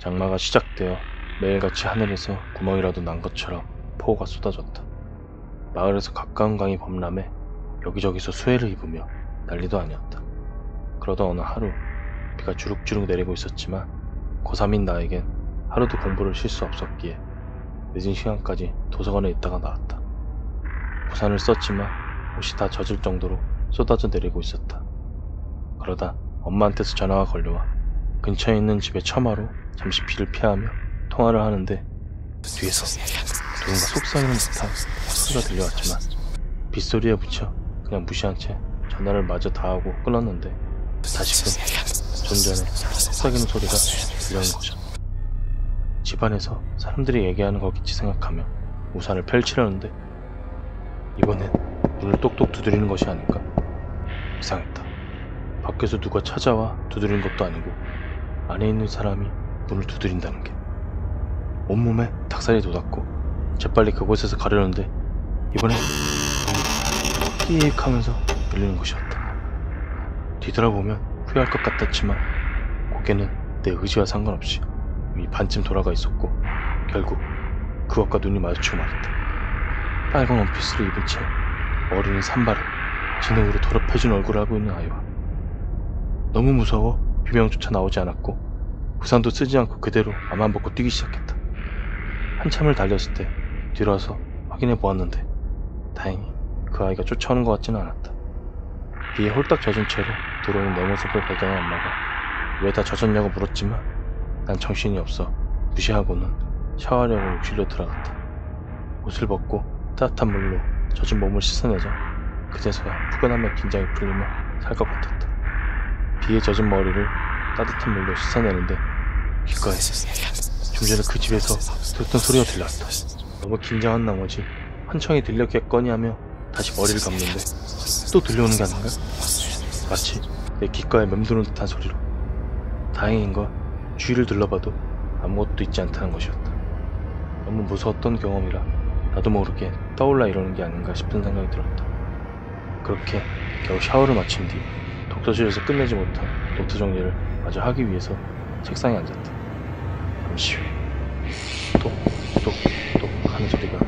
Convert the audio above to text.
장마가 시작되어 매일같이 하늘에서 구멍이라도 난 것처럼 폭우가 쏟아졌다. 마을에서 가까운 강이 범람해 여기저기서 수해를 입으며 난리도 아니었다. 그러다 어느 하루 비가 주룩주룩 내리고 있었지만 고3인 나에겐 하루도 공부를 쉴 수 없었기에 늦은 시간까지 도서관에 있다가 나왔다. 우산을 썼지만 옷이 다 젖을 정도로 쏟아져 내리고 있었다. 그러다 엄마한테서 전화가 걸려와 근처에 있는 집의 처마로 잠시 비를 피하며 통화를 하는데 뒤에서 누군가 속삭이는 듯한 소리가 들려왔지만 빗소리에 붙여 그냥 무시한 채 전화를 마저 다하고 끊었는데 다시금 좀 전에 속삭이는 소리가 들려오는 것이었다. 집안에서 사람들이 얘기하는 거겠지 생각하며 우산을 펼치려는데 이번엔 문을 똑똑 두드리는 것이 아닌가 이상했다. 밖에서 누가 찾아와 두드리는 것도 아니고 안에 있는 사람이 문을 두드린다는 게 온몸에 닭살이 돋았고 재빨리 그곳에서 가려는데 이번엔 끼익 하면서 열리는 것이었다. 뒤돌아보면 후회할 것 같았지만 고개는 내 의지와 상관없이 이미 반쯤 돌아가 있었고 결국 그것과 눈이 마주치고 말았다. 빨간 원피스를 입은 채 머리는 산발을 진흙으로 더럽혀진 얼굴을 하고 있는 아이와 너무 무서워 비명조차 나오지 않았고 우산도 쓰지 않고 그대로 앞만 벗고 뛰기 시작했다. 한참을 달렸을 때 뒤로와서 확인해 보았는데 다행히 그 아이가 쫓아오는 것 같지는 않았다. 비에 홀딱 젖은 채로 들어오는 내 모습을 발견한 엄마가 왜 다 젖었냐고 물었지만 난 정신이 없어 무시하고는 샤워하려고 욕실로 들어갔다. 옷을 벗고 따뜻한 물로 젖은 몸을 씻어내자 그제서야 푸근함에 긴장이 풀리며 살 것 같았다. 비에 젖은 머리를 따뜻한 물로 씻어내는데 귓가에 좀 전에 그 집에서 들었던 소리가 들렸다. 너무 긴장한 나머지 환청이 들렸겠거니 하며 다시 머리를 감는데 또 들려오는 게 아닌가? 마치 내 귓가에 맴도는 듯한 소리로 다행인 건 주위를 둘러봐도 아무것도 있지 않다는 것이었다. 너무 무서웠던 경험이라 나도 모르게 떠올라 이러는 게 아닌가 싶은 생각이 들었다. 그렇게 겨우 샤워를 마친 뒤 독서실에서 끝내지 못한 노트 정리를 마저 하기 위해서 책상에 앉았다. 잠시 후 똑똑똑 하는 소리가